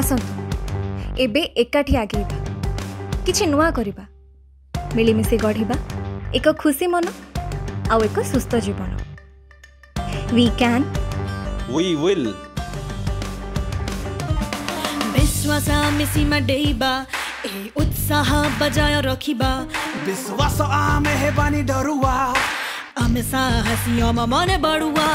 ଆସନ୍ତୁ ଏବେ ଏକାଠି ଆଗେଇବା। କିଛି ନୂଆ କରିବା। ମିଳିମିଶି ଗଢ଼ିବା। ଏକ ଖୁସି ମନ ଆଉ ଏକ ସୁସ୍ଥ ଜୀବନ। वी कैन विल विश्वास मिसीमा डेइबा ए उत्साह बजाय रखिबा विश्वास आमे हेबानी डरुवा आमे साहसी अमा मने बडुवा